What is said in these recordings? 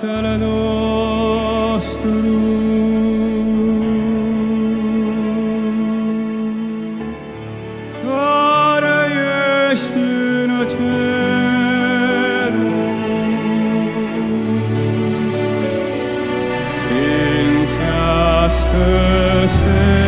Pater nostrum, care ești în cerul, sfințească-se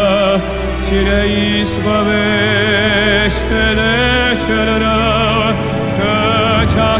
cine izbăvește de cel rău, căci a